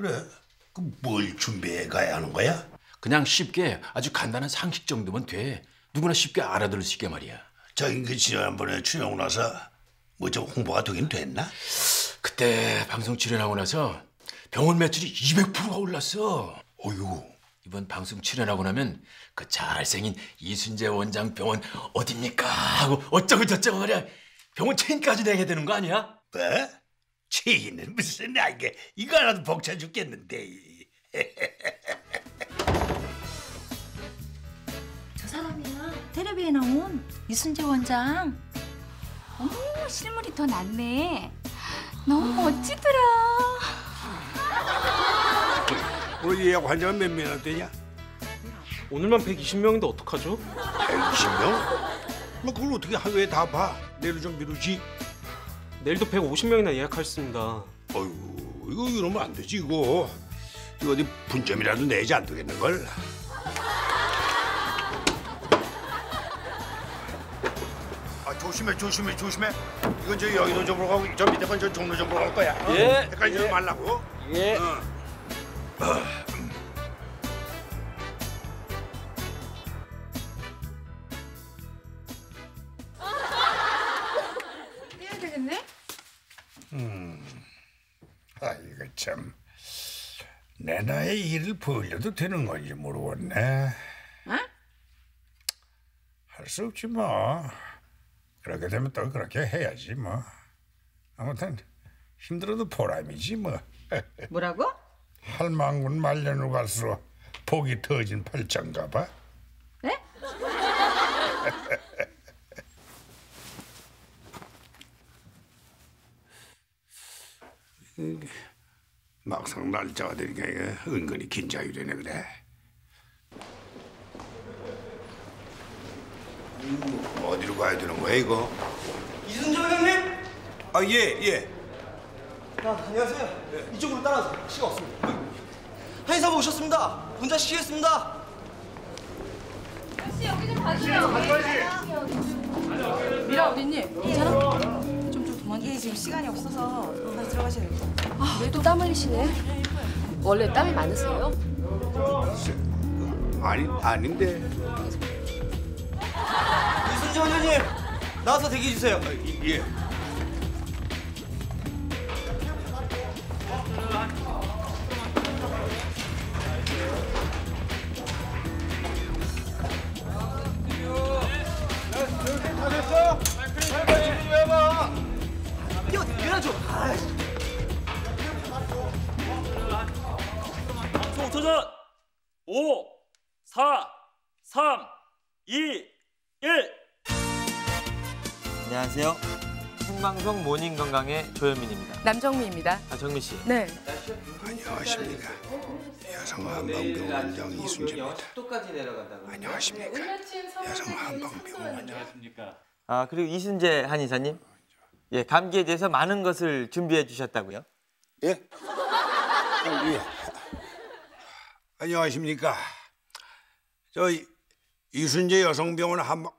그래. 그뭘 준비해 가야 하는 거야? 그냥 쉽게 아주 간단한 상식 정도면 돼. 누구나 쉽게 알아들을 수 있게 말이야. 자긴 그 지난번에 출연하고 나서 뭐 좀 홍보가 되긴 됐나? 그때 방송 출연하고 나서 병원 매출이 200%가 올랐어. 어휴. 이번 방송 출연하고 나면 그 잘생긴 이순재 원장 병원 어딥니까 하고 어쩌고 저쩌고 말이야. 병원 체인까지 내게 되는 거 아니야? 뭐? 체인은 무슨 나 이게 이거 하나도 벅차 죽겠는데. 저 사람이야. 텔레비에 나온 이순재 원장. 어머 실물이 더 낫네. 너무 멋지더라. 오늘 예약 환자가 몇 명이나 되냐? 오늘만 120명인데 어떡하죠? 120명? 뭐 그걸 어떻게 하루에 다 봐? 내일 좀 미루지. 내일도 150명이나 예약하셨습니다. 어휴, 이거 이러면 안 되지 이거. 이거 어디 분점이라도 내지 안 되겠는 걸. 아 조심해 조심해 조심해. 이건 저 여의도 쪽으로 가고 저 밑에 건저 종로 쪽으로 갈 거야. 어? 예. 헷갈리지 말라고. 예. 어. 참. 내 나의 일을 벌려도 되는 건지 모르겠네. 할수 없지 뭐. 그렇게 되면 또 그렇게 해야지 뭐. 아무튼 힘들어도 보람이지 뭐. 뭐라고? 할망군 말년으로 갈수록 복이 터진 팔짱가 봐. 네? 막상 날짜가 되니까 이게 은근히 긴장이 되네 그래. 음, 어디로 가야 되는 거야 이거? 이순재 회장님? 아 예 예. 아, 안녕하세요. 이쪽으로 따라서 시간 없습니다. 한의사부 오셨습니다. 혼자 쉬겠습니다. 미라 어딨니? 괜찮아? 이게 지금 시간이 없어서 다시 들어가셔야 돼요. 아, 왜또땀 흘리시네? 원래 땀이 많으세요? 아니 아닌데. 이순재 회장님 나와서 대기해 주세요. 아, 예. 안녕하세요. 생방송 모닝 건강의 조현민입니다. 남정미입니다. 아 정민 씨. 네. 안녕하십니까. 여성 한방병 원장 이순재입니다. 10도까지 내려간다고. 안녕하십니까. 여성 한방병 원장. 아 그리고 이순재 한의사님. 예 감기에 대해서 많은 것을 준비해 주셨다고요. 예? 어, 예. 안녕하십니까. 저 이- 이순재 여성병원 한방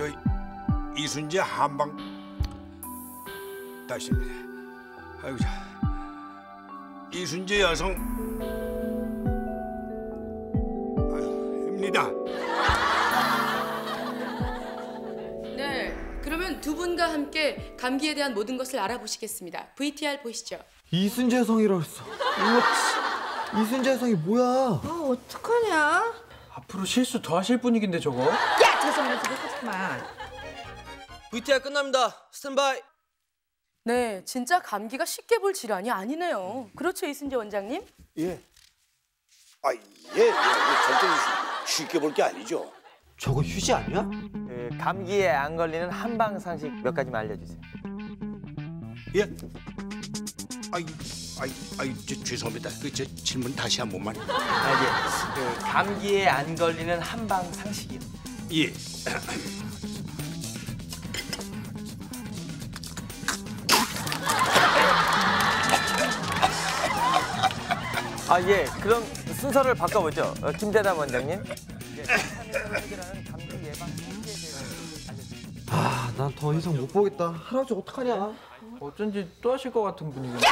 저 이순재 한방 다시 아이고 자 이순재 여성 아유입니다. 네. 그러면 두 분과 함께 감기에 대한 모든 것을 알아보시겠습니다. VTR 보시죠. 이순재 성이라고 했어. 이순재 성이 뭐야? 아 어떡하냐? 앞으로 실수 더 하실 분위기인데 저거? 야 죄송해요. 그만. VTR 끝납니다. 스탠바이. 네, 진짜 감기가 쉽게 볼 질환이 아니네요. 그렇죠, 이순재 원장님? 예. 아 예, 예, 예 절대 쉽게 볼 게 아니죠. 저거 휴지 아니야? 그 감기에 안 걸리는 한방 상식 몇 가지만 알려주세요. 예. 아이, 아이, 아이, 저, 죄송합니다. 그, 저 질문 다시 한 번만. 아 예. 그 감기에 안 걸리는 한방 상식이요. 예. 아 예. 그럼 순서를 바꿔보죠. 어, 김대담 원장님. 예. 아, 난 더 이상 못 보겠다. 할아버지 어떡하냐? 어쩐지 또 하실 것 같은 분위기. 집에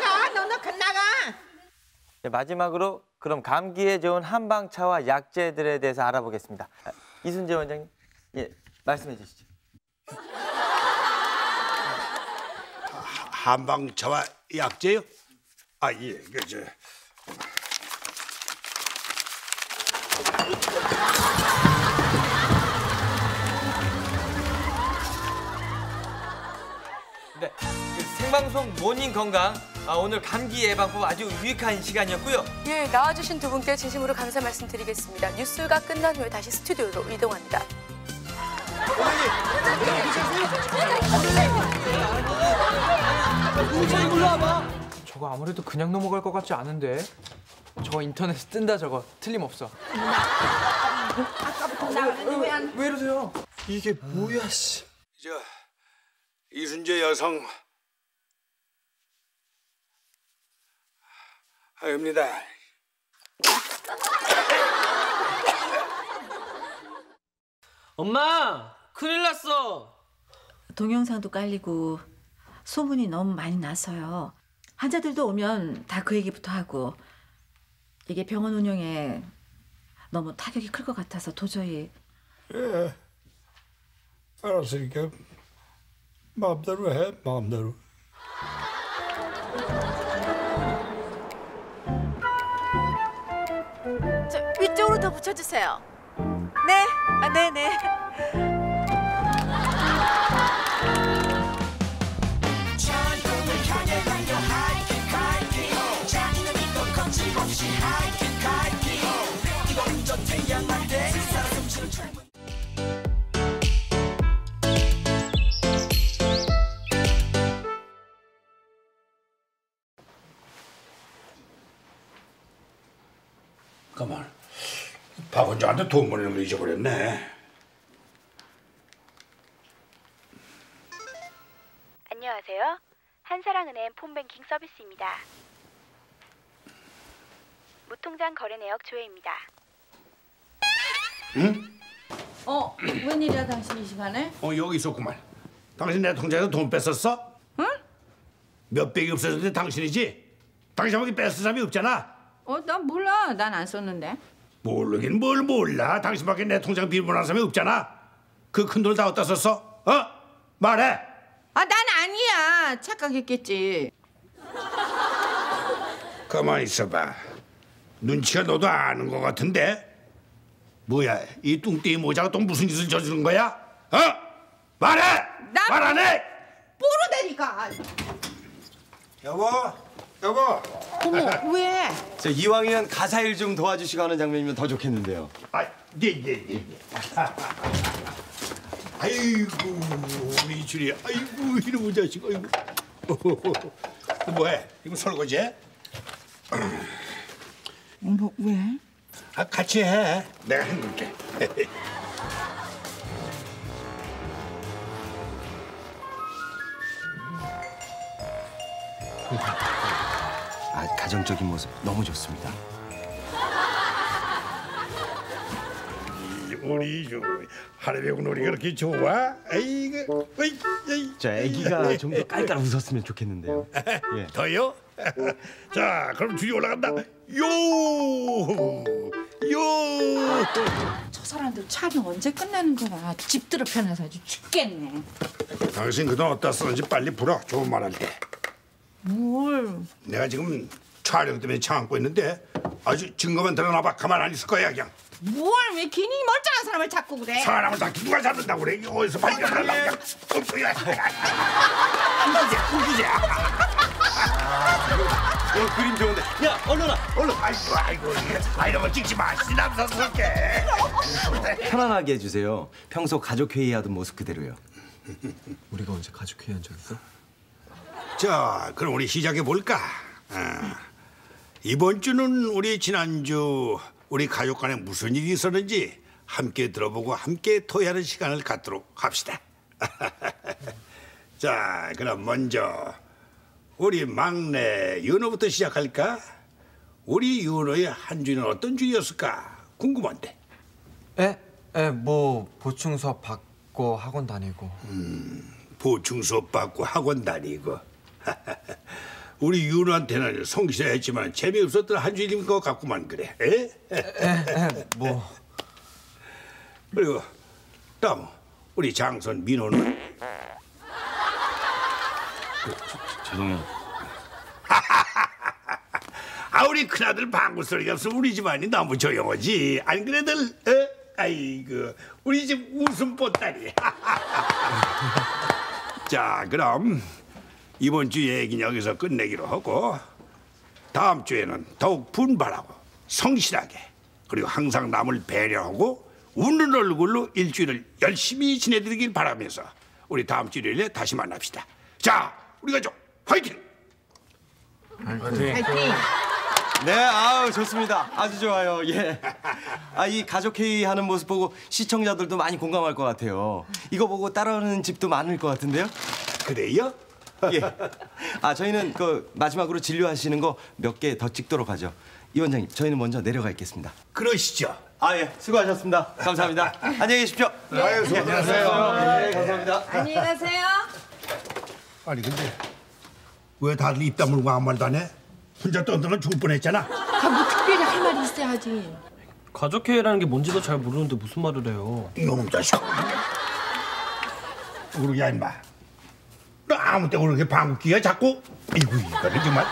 가. 너 너 나가. 네, 마지막으로 그럼 감기에 좋은 한방차와 약재들에 대해서 알아보겠습니다. 아, 이순재 원장님, 예, 말씀해 주시죠. 한방차와 약재요? 아 예, 그저 모닝 건강 아, 오늘 감기 예방법 아주 유익한 시간이었고요. 예, 나와주신 두 분께 진심으로 감사 말씀드리겠습니다. 뉴스가 끝난 후에 다시 스튜디오로 이동합니다. 저거 아무래도 그냥 넘어갈 것 같지 않은데. 저거 인터넷에 뜬다 저거 틀림없어. 아까부터 나가는데 왜 안? 왜 이러세요? 이게 뭐야 씨. 저 이순재 여성 아닙니다. 엄마, 큰일 났어. 동영상도 깔리고 소문이 너무 많이 나서요. 환자들도 오면 다 그 얘기부터 하고 이게 병원 운영에 너무 타격이 클 것 같아서 도저히 예. 알았으니까 마음대로 해 마음대로. 붙여주세요. 네, 아, 네, 네. 박 원장한테 돈 보내는 걸 잊어버렸네. 안녕하세요. 한사랑은행 폰뱅킹 서비스입니다. 무통장 거래 내역 조회입니다. 응? 어, 웬일이야 당신 이 시간에? 어 여기 있었구만. 당신 내 통장에서 돈 뺐었어? 응? 몇 백이 없어졌는데 당신이지? 당신밖에 뺐을 사람이 없잖아. 어, 난 몰라. 난 안 썼는데. 모르긴 뭘 몰라. 당신밖에 내 통장 비밀번호 한 사람이 없잖아. 그 큰 돈을 다 어디다 썼어? 어? 말해. 아, 난 아니야. 착각했겠지. 가만히 있어봐. 눈치가 너도 아는 것 같은데? 뭐야, 이 뚱땡이 모자가 또 무슨 짓을 저지른 거야? 어? 말해! 말안 해! 모르다니까. 여보, 여보. 어머, 왜? 저 이왕이면 가사 일 좀 도와주시고 하는 장면이면 더 좋겠는데요. 아, 예, 예, 예. 아이고, 우리 줄이, 아이고, 이놈의 자식, 아이고. 뭐해? 이거 설거지 해? 뭐, 왜? 아, 같이 해. 내가 해놓을게. 아, 가정적인 모습 너무 좋습니다. 우리 저 할배구 놀이가 그렇게 좋아? 아이고, 어이, 어이. 저 아기가 좀 더 깔깔 웃었으면 좋겠는데요. 예. 더요? 자, 그럼 줄이 올라간다. 요, 요. 저 사람들 촬영 언제 끝나는 거야? 집 더럽혀놔서 아주 죽겠네. 당신 그동안 어디다 썼는지 빨리 불어. 좋은 말 할 때. 뭘? 내가 지금 촬영 때문에 참고 있는데 아주 증거만 드러나봐 가만 안 있을 거야 그냥. 뭘? 왜 괜히 멀쩡한 사람을 찾고 그래? 사람을 다 누가 잡는다고 그래? 어디서 발견하려고 그냥. 엉뚱이야. 웃기지, 웃기지. 어, 그림 좋은데. 야, 얼른 와, 얼른. 아이고, 아이고, 아 이런 거 찍지 마. 시남사스럽게. 편안하게 해주세요. 평소 가족 회의 하던 모습 그대로요. 우리가 언제 가족 회의 한 적 있어? 자, 그럼 우리 시작해 볼까? 아, 이번 주는 우리 지난주 우리 가족 간에 무슨 일이 있었는지 함께 들어보고 함께 토의하는 시간을 갖도록 합시다. 자, 그럼 먼저 우리 막내 윤호부터 시작할까? 우리 윤호의 한 주는 어떤 주였을까? 궁금한데. 에? 에, 뭐 보충 수업 받고 학원 다니고. 보충 수업 받고 학원 다니고. 우리 윤우한테는 성실했지만 재미없었던 한 주일인 것 같구만 그래. 에? 뭐 그리고 다음 우리 장선 민호는 죄송해요. 아 우리 큰아들 방구 소리가 없어 우리 집안이 너무 조용하지 안 그래들 어? 아이고 우리 집 웃음 보따리 자 그럼 이번 주 얘기는 여기서 끝내기로 하고 다음 주에는 더욱 분발하고 성실하게 그리고 항상 남을 배려하고 웃는 얼굴로 일주일을 열심히 지내드리길 바라면서 우리 다음 주 일요일에 다시 만납시다 자 우리 가족 화이팅! 네, 아우 좋습니다. 아주 좋아요. 예. 아 이 가족 회의 하는 모습 보고 시청자들도 많이 공감할 것 같아요. 이거 보고 따라오는 집도 많을 것 같은데요? 그래요? 예. 아 저희는 그 마지막으로 진료하시는 거 몇 개 더 찍도록 하죠. 이 원장님, 저희는 먼저 내려가 있겠습니다. 그러시죠. 아 예, 수고하셨습니다. 감사합니다. 안녕히 계십시오. 네, 아유, 수고하셨어요. 네, 감사합니다. 안녕히 가세요. 아니 근데 왜 다들 입 다물고 아무 말도 안 해? 혼자 떠들어 죽을 뻔했잖아. 아, 뭐 특별히 할 말이 있어야지. 가족회의라는 게 뭔지도 잘 모르는데 무슨 말을 해요? 이놈 자식. 그리고 야 임마. 너 아무 때나 그렇게 방귀 끼야 자꾸. 이구 이거는 정말.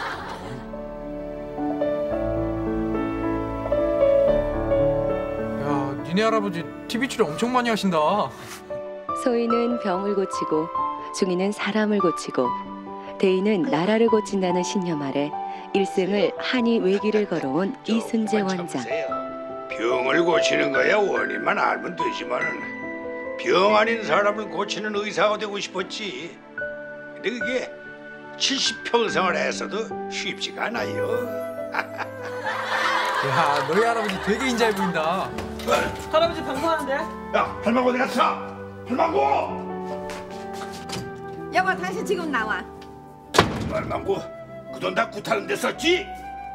야, 니네 할아버지 TV 출연 엄청 많이 하신다. 소인은 병을 고치고 중이는 사람을 고치고 대인은 나라를 고친다는 신념 아래 일생을 한이 외길을 걸어온 이순재 원장. 병을 고치는 거야 원인만 알면 되지만은 병 아닌 사람을 고치는 의사가 되고 싶었지. 근데 그게 70평생을 해서도 쉽지가 않아요. 야, 너희 할아버지 되게 인자해 보인다. 할아버지 방송하는데? 야, 할망구 어디 갔어? 할망구! 여보, 당신 지금 나와. 할망구, 그 돈 다 구타는 데 썼지?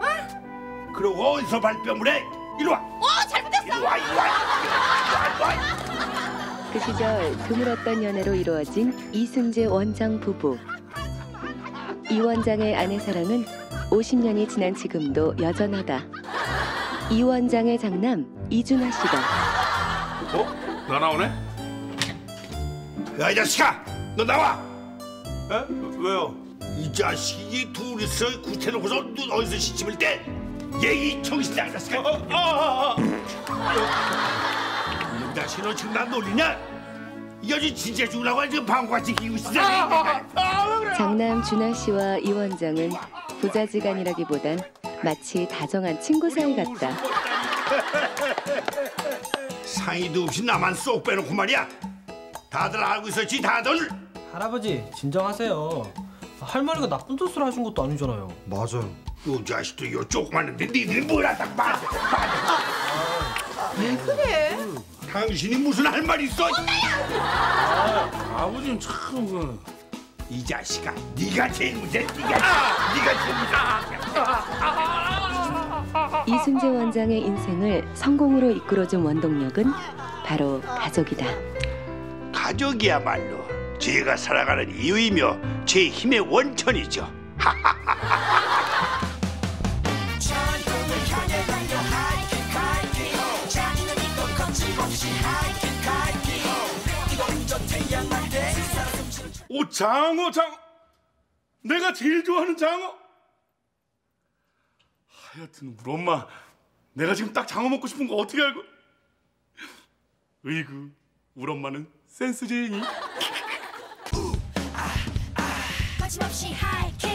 어? 그러고 어디서 발뺌을 해? 이리 와. 어, 잘못했어. 이리 와, 이리 와. 이리 와, 이리 와. 그 시절 드물었던 연애로 이루어진 이순재 원장 부부. 이 원장의 아내 사랑은 50년이 지난 지금도 여전하다. 이 원장의 장남 이준하 씨가 어? 나 나오네? 야, 이 자식아! 너 나와! 에? 왜요? 이 자식이 둘이서 구태놓고서 눈 어디서 시침을 때 얘기 정신 나간 자식아! 어, 어, 어, 어. 이 자식 너 지금 나 놀리냐? 이 아주 진짜 죽으라고 지금 끼고 있어 장남 준하 씨와 이 원장은 부자지간이라기보단 마치 다정한 친구 사이 같다. 상의도 없이 나만 쏙 빼놓고 말이야 다들 알고 있었지 다들 할아버지 진정하세요. 할머니가 나쁜 뜻을 하신 것도 아니잖아요. 맞아요. 요 자식도 요 조그마한데 니들이 뭘 한다고 말왜 그래? 당신이 무슨 할 말 있어? 아 버지는 참 그. 이 자식아, 네가 제일 문제, 네가 네가 제일 문제. 이순재 원장의 인생을 성공으로 이끌어준 원동력은 바로 가족이다. 가족이야말로 제가 살아가는 이유이며 제 힘의 원천이죠. 오 장어 장어. 내가 제일 좋아하는 장어. 하여튼 우리 엄마 내가 지금 딱 장어 먹고 싶은 거 어떻게 알고? 으이구 우리 엄마는 센스쟁이. 거침없이 하이킥